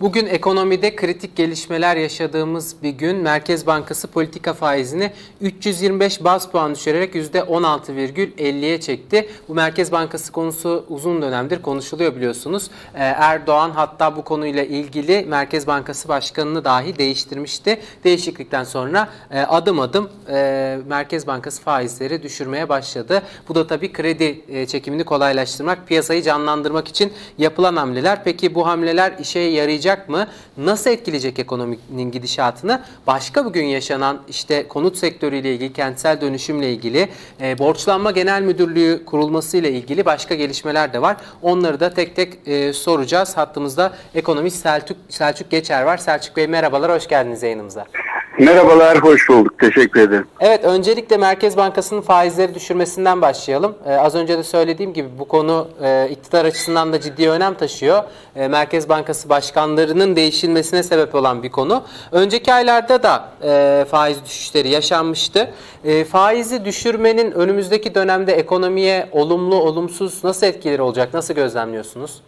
Bugün ekonomide kritik gelişmeler yaşadığımız bir gün Merkez Bankası politika faizini 325 baz puan düşürerek %16,50'ye çekti. Bu Merkez Bankası konusu uzun dönemdir konuşuluyor biliyorsunuz. Ee, Erdoğan hatta bu konuyla ilgili Merkez Bankası Başkanı'nı dahi değiştirmişti. Değişiklikten sonra e, adım adım e, Merkez Bankası faizleri düşürmeye başladı. Bu da tabii kredi e, çekimini kolaylaştırmak, piyasayı canlandırmak için yapılan hamleler. Peki bu hamleler işe yarayacak artacak mı? Nasıl etkileyecek ekonominin gidişatını? Başka bugün yaşanan işte konut sektörüyle ilgili, kentsel dönüşümle ilgili, e, borçlanma genel müdürlüğü kurulmasıyla ilgili başka gelişmeler de var. Onları da tek tek e, soracağız. Hattımızda ekonomist Selçuk, Selçuk Geçer var. Selçuk Bey merhabalar, hoş geldiniz yayınımıza. Merhabalar, hoş bulduk. Teşekkür ederim. Evet, öncelikle Merkez Bankası'nın faizleri düşürmesinden başlayalım. Ee, az önce de söylediğim gibi bu konu e, iktidar açısından da ciddi önem taşıyor. E, Merkez Bankası başkanlarının değişilmesine sebep olan bir konu. Önceki aylarda da e, faiz düşüşleri yaşanmıştı. E, faizi düşürmenin önümüzdeki dönemde ekonomiye olumlu, olumsuz nasıl etkileri olacak, nasıl gözlemliyorsunuz?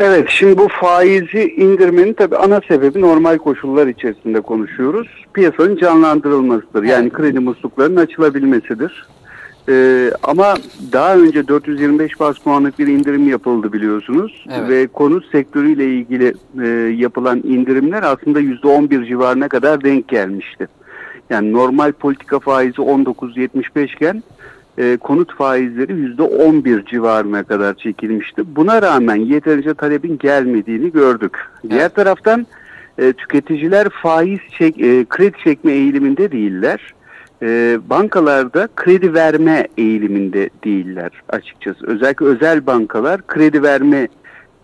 Evet, şimdi bu faizi indirmenin tabii ana sebebi normal koşullar içerisinde konuşuyoruz. Piyasanın canlandırılmasıdır. Yani kredi musluklarının açılabilmesidir. Ee, ama daha önce 425 bas puanlık bir indirim yapıldı biliyorsunuz. Evet. Ve konut sektörüyle ilgili e, yapılan indirimler aslında %11 civarına kadar denk gelmişti. Yani normal politika faizi 19.75 iken e, konut faizleri %11 civarına kadar çekilmişti. Buna rağmen yeterince talebin gelmediğini gördük. Evet. Diğer taraftan e, tüketiciler faiz çek, e, kredi çekme eğiliminde değiller. E, bankalarda kredi verme eğiliminde değiller açıkçası. Özellikle özel bankalar kredi verme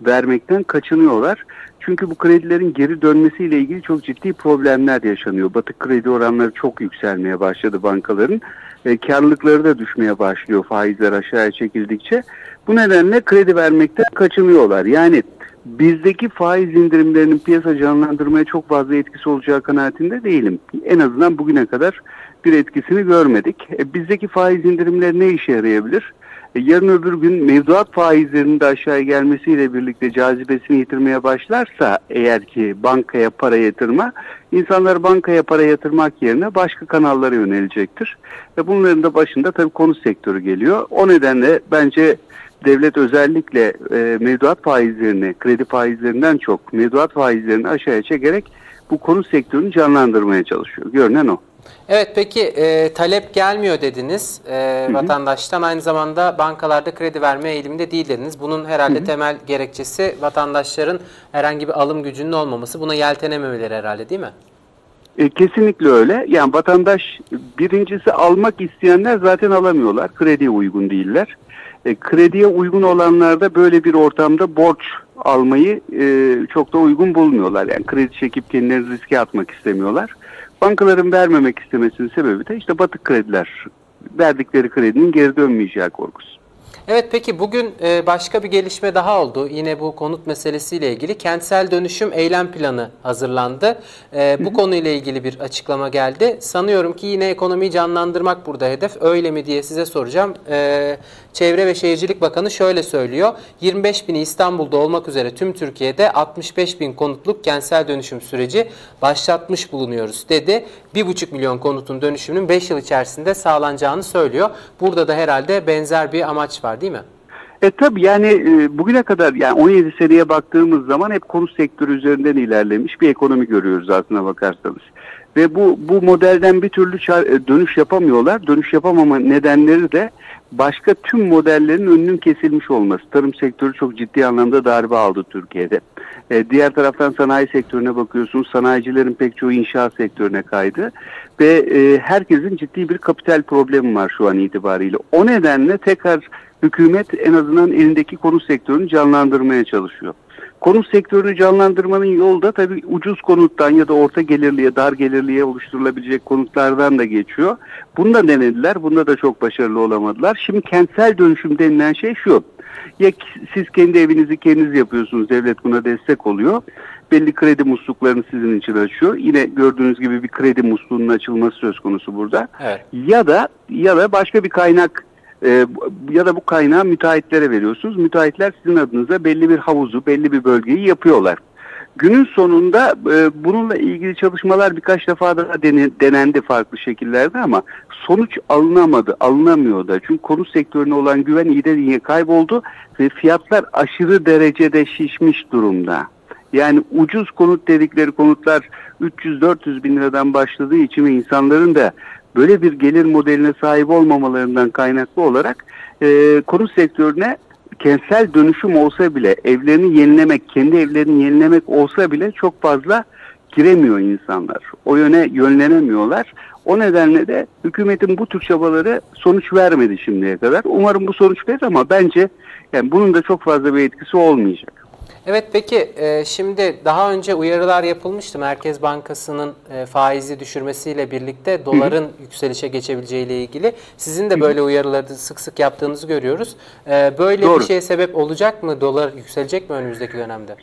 vermekten kaçınıyorlar. Çünkü bu kredilerin geri dönmesiyle ilgili çok ciddi problemler yaşanıyor. Batık kredi oranları çok yükselmeye başladı bankaların. E, karlılıkları da düşmeye başlıyor faizler aşağıya çekildikçe. Bu nedenle kredi vermekten kaçınıyorlar. Yani bizdeki faiz indirimlerinin piyasa canlandırmaya çok fazla etkisi olacağı kanaatinde değilim. En azından bugüne kadar bir etkisini görmedik. E, bizdeki faiz indirimleri ne işe yarayabilir? E, yarın öbür gün mevduat faizlerinin de aşağıya gelmesiyle birlikte cazibesini yitirmeye başlarsa eğer ki bankaya para yatırma, insanlar bankaya para yatırmak yerine başka kanallara yönelecektir. Ve bunların da başında tabii konut sektörü geliyor. O nedenle bence devlet özellikle e, mevduat faizlerini, kredi faizlerinden çok mevduat faizlerini aşağıya çekerek bu konut sektörünü canlandırmaya çalışıyor. Görünen o. Evet peki e, talep gelmiyor dediniz e, hı hı. vatandaştan aynı zamanda bankalarda kredi verme eğiliminde değil dediniz. Bunun herhalde hı hı. temel gerekçesi vatandaşların herhangi bir alım gücünün olmaması buna yeltenememeleri herhalde değil mi? E, kesinlikle öyle. Yani vatandaş birincisi almak isteyenler zaten alamıyorlar. Krediye uygun değiller. E, krediye uygun olanlar da böyle bir ortamda borç almayı e, çok da uygun bulmuyorlar. Yani kredi çekip kendilerini riske atmak istemiyorlar. Bankaların vermemek istemesinin sebebi de işte batık krediler. Verdikleri kredinin geri dönmeyeceği korkusu. Evet peki bugün e, başka bir gelişme daha oldu. Yine bu konut meselesiyle ilgili kentsel dönüşüm eylem planı hazırlandı. E, bu konuyla ilgili bir açıklama geldi. Sanıyorum ki yine ekonomiyi canlandırmak burada hedef. Öyle mi diye size soracağım. Çevre ve Şehircilik Bakanı şöyle söylüyor. 25 bini İstanbul'da olmak üzere tüm Türkiye'de 65 bin konutluk kentsel dönüşüm süreci başlatmış bulunuyoruz dedi. 1,5 milyon konutun dönüşümünün 5 yıl içerisinde sağlanacağını söylüyor. Burada da herhalde benzer bir amaç var değil mi? E tabi yani e, bugüne kadar yani 17 seneye baktığımız zaman hep konut sektörü üzerinden ilerlemiş bir ekonomi görüyoruz aslına bakarsanız. Ve bu bu modelden bir türlü e, dönüş yapamıyorlar. Dönüş yapamama nedenleri de başka tüm modellerin önünün kesilmiş olması. Tarım sektörü çok ciddi anlamda darbe aldı Türkiye'de. E, diğer taraftan sanayi sektörüne bakıyorsunuz. Sanayicilerin pek çoğu inşaat sektörüne kaydı. Ve e, herkesin ciddi bir kapital problemi var şu an itibariyle. O nedenle tekrar hükümet en azından elindeki konut sektörünü canlandırmaya çalışıyor. Konut sektörünü canlandırmanın yolu da tabii ucuz konuttan ya da orta gelirliye, dar gelirliye oluşturulabilecek konutlardan da geçiyor. Bunu da denediler. Bunda da çok başarılı olamadılar. Şimdi kentsel dönüşüm denilen şey şu. Ya siz kendi evinizi kendiniz yapıyorsunuz. Devlet buna destek oluyor. Belli kredi musluklarını sizin için açıyor. Yine gördüğünüz gibi bir kredi musluğunun açılması söz konusu burada. Evet. Ya da ya da başka bir kaynak E, ya da bu kaynağı müteahhitlere veriyorsunuz. Müteahhitler sizin adınıza belli bir havuzu, belli bir bölgeyi yapıyorlar. Günün sonunda e, bununla ilgili çalışmalar birkaç defa daha denendi farklı şekillerde ama sonuç alınamadı, alınamıyor da. Çünkü konut sektörüne olan güven iyiden iyiye kayboldu ve fiyatlar aşırı derecede şişmiş durumda. Yani ucuz konut dedikleri konutlar 300-400 bin liradan başladığı için ve insanların da böyle bir gelir modeline sahip olmamalarından kaynaklı olarak e, konut sektörüne kentsel dönüşüm olsa bile evlerini yenilemek, kendi evlerini yenilemek olsa bile çok fazla giremiyor insanlar. O yöne yönlenemiyorlar. O nedenle de hükümetin bu tür çabaları sonuç vermedi şimdiye kadar. Umarım bu sonuç verir ama bence yani bunun da çok fazla bir etkisi olmayacak. Evet peki e, şimdi daha önce uyarılar yapılmıştı. Merkez Bankası'nın e, faizi düşürmesiyle birlikte doların Hı. yükselişe geçebileceği ile ilgili. Sizin de böyle uyarıları sık sık yaptığınızı görüyoruz. E, böyle Doğru. bir şeye sebep olacak mı? Dolar yükselecek mi önümüzdeki dönemde?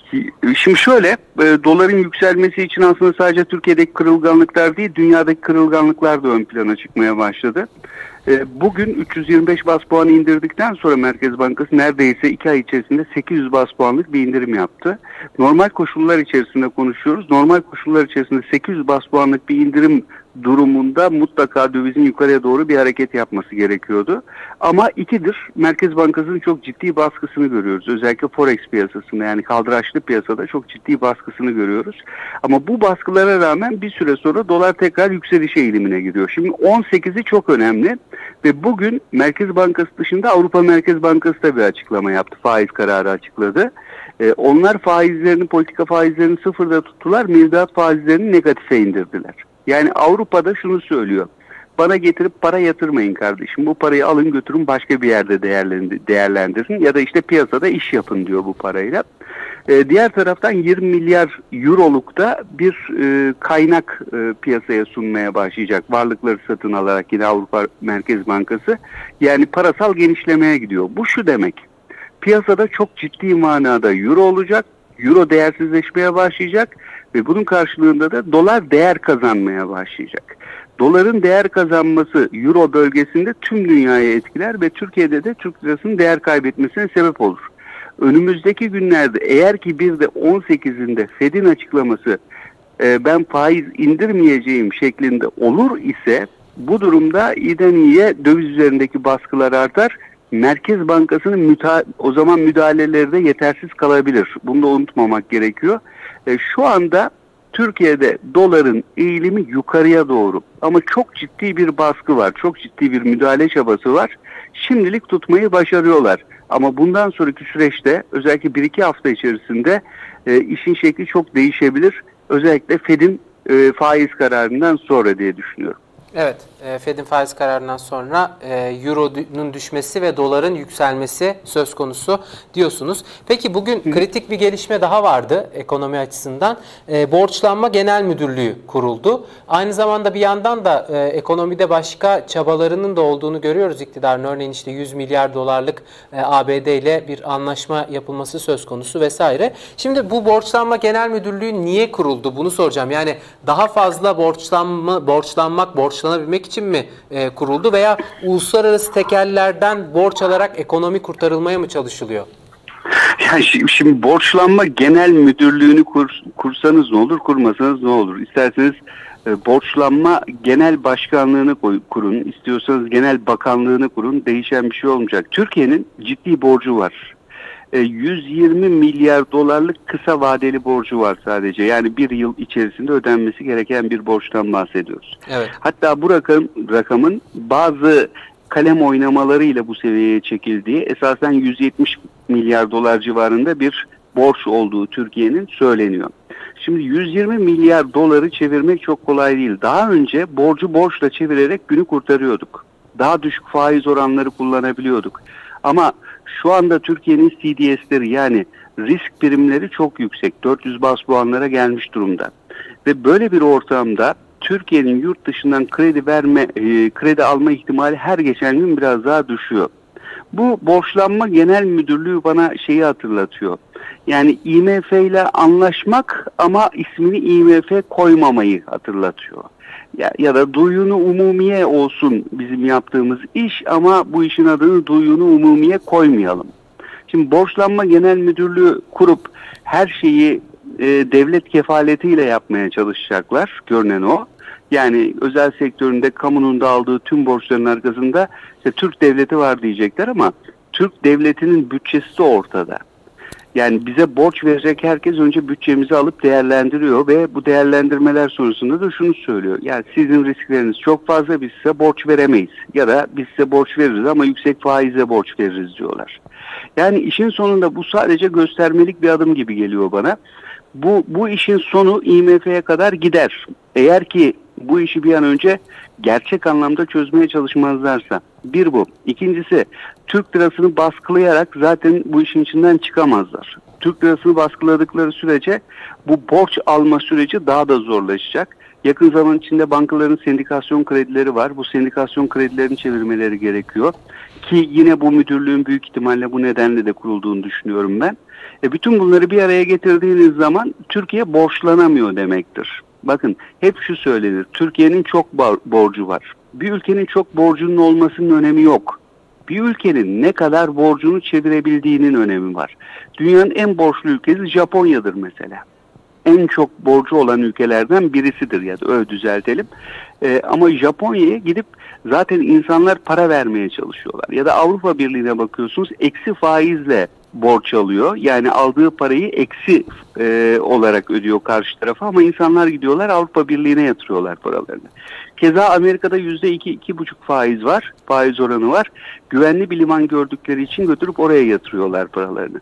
Şimdi şöyle, doların yükselmesi için aslında sadece Türkiye'deki kırılganlıklar değil, dünyadaki kırılganlıklar da ön plana çıkmaya başladı. E, bugün 325 bas puanı indirdikten sonra Merkez Bankası neredeyse 2 ay içerisinde 800 bas puanlık bir indirim yaptı. Normal koşullar içerisinde konuşuyoruz. Normal koşullar içerisinde 800 bas puanlık bir indirim durumunda mutlaka dövizin yukarıya doğru bir hareket yapması gerekiyordu. Ama ikidir Merkez Bankası'nın çok ciddi baskısını görüyoruz. Özellikle Forex piyasasında yani kaldıraçlı piyasada çok ciddi baskısını görüyoruz. Ama bu baskılara rağmen bir süre sonra dolar tekrar yükseliş eğilimine giriyor. Şimdi 18'i çok önemli ve bugün Merkez Bankası dışında Avrupa Merkez Bankası da bir açıklama yaptı. Faiz kararı açıkladı. Ee, onlar faizlerini, politika faizlerini sıfırda tuttular, mevduat faizlerini negatife indirdiler. Yani Avrupa'da şunu söylüyor. Bana getirip para yatırmayın kardeşim. Bu parayı alın götürün başka bir yerde değerlendirin ya da işte piyasada iş yapın diyor bu parayla. Ee, diğer taraftan 20 milyar euroluk da bir e, kaynak e, piyasaya sunmaya başlayacak. Varlıkları satın alarak yine Avrupa Merkez Bankası. Yani parasal genişlemeye gidiyor. Bu şu demek. Piyasada çok ciddi manada euro olacak. Euro değersizleşmeye başlayacak ve bunun karşılığında da dolar değer kazanmaya başlayacak. Doların değer kazanması Euro bölgesinde tüm dünyaya etkiler ve Türkiye'de de Türk lirasının değer kaybetmesine sebep olur. Önümüzdeki günlerde eğer ki bir de 18'inde Fed'in açıklaması e, ben faiz indirmeyeceğim şeklinde olur ise bu durumda iyiden iyiye döviz üzerindeki baskılar artar. Merkez Bankası'nın müta o zaman müdahaleleri de yetersiz kalabilir. Bunu da unutmamak gerekiyor. E, şu anda Türkiye'de doların eğilimi yukarıya doğru ama çok ciddi bir baskı var, çok ciddi bir müdahale çabası var. Şimdilik tutmayı başarıyorlar. Ama bundan sonraki süreçte özellikle 1-2 hafta içerisinde e, işin şekli çok değişebilir. Özellikle Fed'in e, faiz kararından sonra diye düşünüyorum. Evet, e, Fed'in faiz kararından sonra e, Euro'nun düşmesi ve doların yükselmesi söz konusu diyorsunuz. Peki bugün Hı. kritik bir gelişme daha vardı ekonomi açısından. E, Borçlanma Genel Müdürlüğü kuruldu. Aynı zamanda bir yandan da ekonomide başka çabalarının da olduğunu görüyoruz iktidarın. Örneğin işte 100 milyar dolarlık ABD ile bir anlaşma yapılması söz konusu vesaire. Şimdi bu Borçlanma Genel Müdürlüğü niye kuruldu? Bunu soracağım. Yani daha fazla borçlanma, borçlanmak, borçlanmak borçlanabilmek için mi e, kuruldu veya uluslararası tekellerden borç alarak ekonomi kurtarılmaya mı çalışılıyor? Yani şimdi, şimdi borçlanma genel müdürlüğünü kur, kursanız ne olur, kurmasanız ne olur? İsterseniz e, borçlanma genel başkanlığını koy, kurun, istiyorsanız genel bakanlığını kurun, değişen bir şey olmayacak. Türkiye'nin ciddi borcu var. 120 e, milyar dolarlık kısa vadeli borcu var sadece. Yani bir yıl içerisinde ödenmesi gereken bir borçtan bahsediyoruz. Evet. Hatta bu rakam, rakamın bazı kalem oynamalarıyla bu seviyeye çekildiği esasen 170 milyar dolar civarında bir borç olduğu Türkiye'nin söyleniyor. Şimdi 120 milyar doları çevirmek çok kolay değil. Daha önce borcu borçla çevirerek günü kurtarıyorduk. Daha düşük faiz oranları kullanabiliyorduk. Ama şu anda Türkiye'nin CDS'leri yani risk primleri çok yüksek. 400 bas puanlara gelmiş durumda. Ve böyle bir ortamda Türkiye'nin yurt dışından kredi verme, e, kredi alma ihtimali her geçen gün biraz daha düşüyor. Bu borçlanma genel müdürlüğü bana şeyi hatırlatıyor. Yani IMF ile anlaşmak ama ismini IMF koymamayı hatırlatıyor. Ya, ya da duyunu umumiye olsun bizim yaptığımız iş ama bu işin adını duyunu umumiye koymayalım. Şimdi borçlanma genel müdürlüğü kurup her şeyi e, devlet kefaletiyle yapmaya çalışacaklar. Görünen o. Yani özel sektöründe kamunun da aldığı tüm borçların arkasında işte Türk devleti var diyecekler ama Türk devletinin bütçesi de ortada. Yani bize borç verecek herkes önce bütçemizi alıp değerlendiriyor ve bu değerlendirmeler sonrasında da şunu söylüyor. Yani sizin riskleriniz çok fazla biz size borç veremeyiz ya da biz size borç veririz ama yüksek faize borç veririz diyorlar. Yani işin sonunda bu sadece göstermelik bir adım gibi geliyor bana. Bu, bu işin sonu IMF'ye kadar gider. Eğer ki bu işi bir an önce gerçek anlamda çözmeye çalışmazlarsa. Bir bu. İkincisi Türk lirasını baskılayarak zaten bu işin içinden çıkamazlar. Türk lirasını baskıladıkları sürece bu borç alma süreci daha da zorlaşacak. Yakın zaman içinde bankaların sendikasyon kredileri var. Bu sendikasyon kredilerini çevirmeleri gerekiyor. Ki yine bu müdürlüğün büyük ihtimalle bu nedenle de kurulduğunu düşünüyorum ben. E bütün bunları bir araya getirdiğiniz zaman Türkiye borçlanamıyor demektir. Bakın hep şu söylenir. Türkiye'nin çok borcu var. Bir ülkenin çok borcunun olmasının önemi yok. Bir ülkenin ne kadar borcunu çevirebildiğinin önemi var. Dünyanın en borçlu ülkesi Japonya'dır mesela. En çok borcu olan ülkelerden birisidir ya da öyle düzeltelim. Ee, ama Japonya'ya gidip zaten insanlar para vermeye çalışıyorlar. Ya da Avrupa Birliği'ne bakıyorsunuz eksi faizle borç alıyor. Yani aldığı parayı eksi e, olarak ödüyor karşı tarafa ama insanlar gidiyorlar Avrupa Birliği'ne yatırıyorlar paralarını. Keza Amerika'da yüzde iki, iki buçuk faiz var, faiz oranı var. Güvenli bir liman gördükleri için götürüp oraya yatırıyorlar paralarını.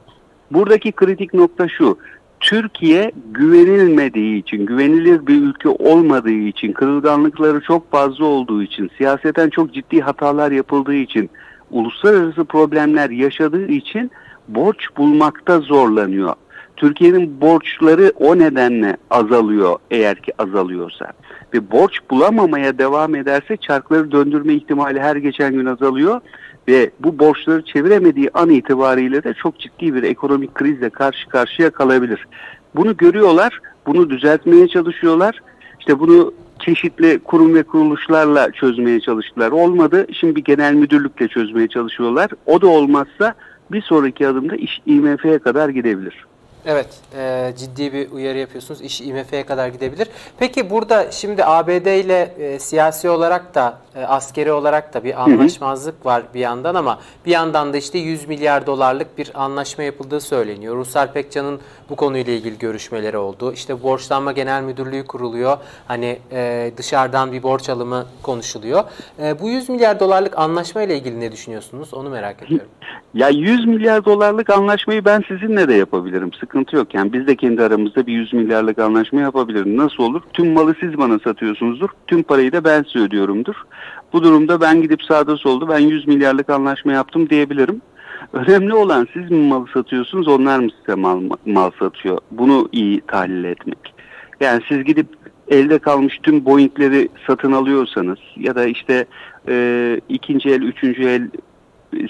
Buradaki kritik nokta şu, Türkiye güvenilmediği için, güvenilir bir ülke olmadığı için, kırılganlıkları çok fazla olduğu için, siyaseten çok ciddi hatalar yapıldığı için, uluslararası problemler yaşadığı için borç bulmakta zorlanıyor. Türkiye'nin borçları o nedenle azalıyor eğer ki azalıyorsa. Ve borç bulamamaya devam ederse çarkları döndürme ihtimali her geçen gün azalıyor. Ve bu borçları çeviremediği an itibariyle de çok ciddi bir ekonomik krizle karşı karşıya kalabilir. Bunu görüyorlar, bunu düzeltmeye çalışıyorlar. İşte bunu çeşitli kurum ve kuruluşlarla çözmeye çalıştılar. Olmadı, şimdi bir genel müdürlükle çözmeye çalışıyorlar. O da olmazsa bir sonraki adımda iş IMF'ye kadar gidebilir. Evet, e, ciddi bir uyarı yapıyorsunuz. İş IMF'ye kadar gidebilir. Peki burada şimdi ABD ile e, siyasi olarak da, e, askeri olarak da bir anlaşmazlık hı hı. var bir yandan ama bir yandan da işte 100 milyar dolarlık bir anlaşma yapıldığı söyleniyor. Ruslar Pekcan'ın bu konuyla ilgili görüşmeleri oldu. İşte borçlanma genel müdürlüğü kuruluyor. Hani e, dışarıdan bir borç alımı konuşuluyor. E, bu 100 milyar dolarlık anlaşma ile ilgili ne düşünüyorsunuz? Onu merak ediyorum. Ya 100 milyar dolarlık anlaşmayı ben sizinle de yapabilirim. Sıkıntı yok. Yani biz de kendi aramızda bir 100 milyarlık anlaşma yapabilirim. Nasıl olur? Tüm malı siz bana satıyorsunuzdur. Tüm parayı da ben size ödüyorumdur. Bu durumda ben gidip sağda solda ben 100 milyarlık anlaşma yaptım diyebilirim. Önemli olan siz mi malı satıyorsunuz, onlar mı size mal, mal satıyor? Bunu iyi tahlil etmek. Yani siz gidip elde kalmış tüm Boeing'leri satın alıyorsanız ya da işte e, ikinci el, üçüncü el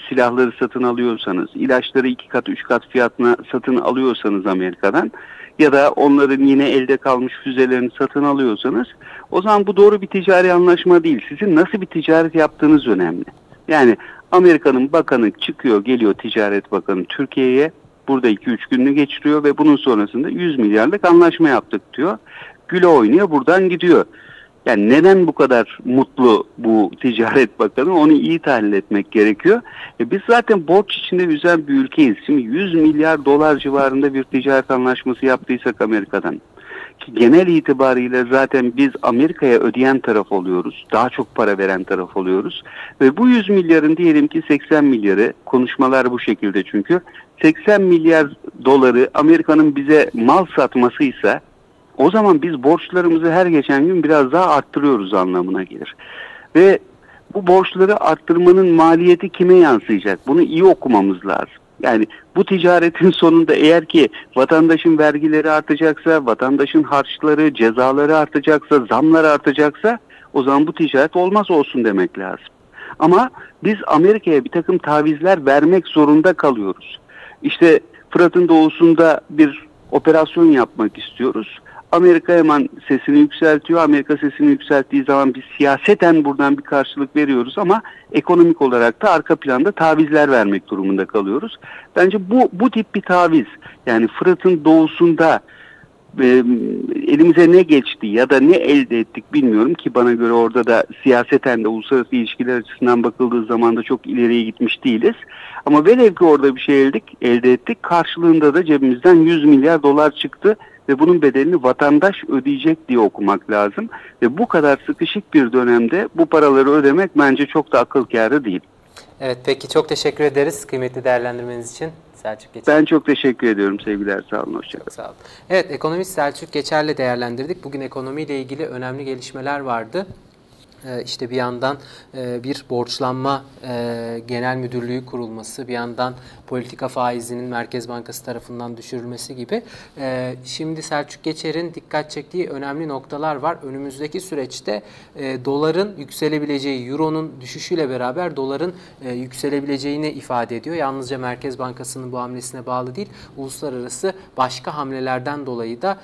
silahları satın alıyorsanız, ilaçları iki kat, üç kat fiyatına satın alıyorsanız Amerika'dan ya da onların yine elde kalmış füzelerini satın alıyorsanız o zaman bu doğru bir ticari anlaşma değil. Sizin nasıl bir ticaret yaptığınız önemli. Yani Amerika'nın bakanı çıkıyor, geliyor ticaret bakanı Türkiye'ye. Burada 2-3 gününü geçiriyor ve bunun sonrasında 100 milyarlık anlaşma yaptık diyor. Güle oynuyor buradan gidiyor. Yani neden bu kadar mutlu bu ticaret bakanı onu iyi tahlil etmek gerekiyor. E biz zaten borç içinde yüzen bir ülkeyiz. Şimdi 100 milyar dolar civarında bir ticaret anlaşması yaptıysak Amerika'dan ki genel itibariyle zaten biz Amerika'ya ödeyen taraf oluyoruz. Daha çok para veren taraf oluyoruz. Ve bu 100 milyarın diyelim ki 80 milyarı konuşmalar bu şekilde çünkü 80 milyar doları Amerika'nın bize mal satmasıysa o zaman biz borçlarımızı her geçen gün biraz daha arttırıyoruz anlamına gelir. Ve bu borçları arttırmanın maliyeti kime yansıyacak? Bunu iyi okumamız lazım. Yani bu ticaretin sonunda eğer ki vatandaşın vergileri artacaksa, vatandaşın harçları, cezaları artacaksa, zamlar artacaksa o zaman bu ticaret olmaz olsun demek lazım. Ama biz Amerika'ya bir takım tavizler vermek zorunda kalıyoruz. İşte Fırat'ın doğusunda bir operasyon yapmak istiyoruz. Amerika hemen sesini yükseltiyor. Amerika sesini yükselttiği zaman biz siyaseten buradan bir karşılık veriyoruz ama ekonomik olarak da arka planda tavizler vermek durumunda kalıyoruz. Bence bu bu tip bir taviz yani Fırat'ın doğusunda e, elimize ne geçti ya da ne elde ettik bilmiyorum ki bana göre orada da siyaseten de uluslararası ilişkiler açısından bakıldığı zaman da çok ileriye gitmiş değiliz. Ama velev ki orada bir şey elde, elde ettik karşılığında da cebimizden 100 milyar dolar çıktı ve bunun bedelini vatandaş ödeyecek diye okumak lazım. Ve bu kadar sıkışık bir dönemde bu paraları ödemek bence çok da akıl kârı değil. Evet peki çok teşekkür ederiz kıymetli değerlendirmeniz için. Selçuk Geçer. Ben çok teşekkür ediyorum sevgiler sağ olun hoşçakalın. Sağ olun. Evet ekonomist Selçuk Geçer'le değerlendirdik. Bugün ekonomiyle ilgili önemli gelişmeler vardı. Ee, işte bir yandan e, bir borçlanma e, genel müdürlüğü kurulması, bir yandan politika faizinin Merkez Bankası tarafından düşürülmesi gibi. Ee, şimdi Selçuk Geçer'in dikkat çektiği önemli noktalar var. Önümüzdeki süreçte e, doların yükselebileceği, euronun düşüşüyle beraber doların yükselebileceğini ifade ediyor. Yalnızca Merkez Bankası'nın bu hamlesine bağlı değil, uluslararası başka hamlelerden dolayı da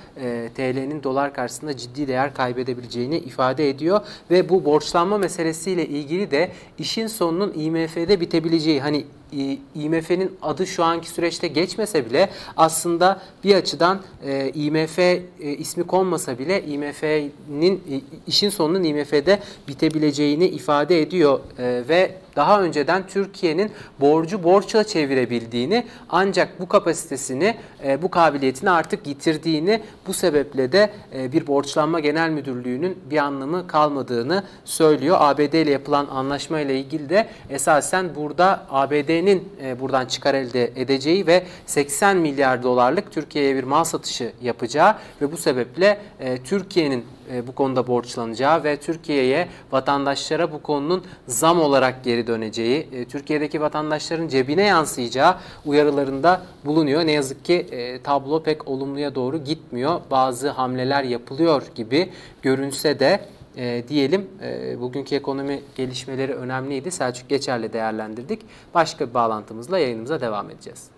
TL'nin dolar karşısında ciddi değer kaybedebileceğini ifade ediyor ve bu borçlanma meselesiyle ilgili de işin sonunun IMF'de bitebileceği hani IMF'nin adı şu anki süreçte geçmese bile aslında bir açıdan e, IMF e, ismi konmasa bile IMF'nin e, işin sonunun IMF'de bitebileceğini ifade ediyor e, ve daha önceden Türkiye'nin borcu borçla çevirebildiğini ancak bu kapasitesini, e, bu kabiliyetini artık yitirdiğini bu sebeple de e, bir borçlanma genel müdürlüğünün bir anlamı kalmadığını söylüyor. ABD ile yapılan anlaşma ile ilgili de esasen burada ABD'nin e, buradan çıkar elde edeceği ve 80 milyar dolarlık Türkiye'ye bir mal satışı yapacağı ve bu sebeple Türkiye'nin e, bu konuda borçlanacağı ve Türkiye'ye vatandaşlara bu konunun zam olarak geri döneceği, e, Türkiye'deki vatandaşların cebine yansıyacağı uyarılarında bulunuyor. Ne yazık ki e, tablo pek olumluya doğru gitmiyor. Bazı hamleler yapılıyor gibi görünse de e, diyelim e, bugünkü ekonomi gelişmeleri önemliydi. Selçuk Geçer'le değerlendirdik. Başka bir bağlantımızla yayınımıza devam edeceğiz.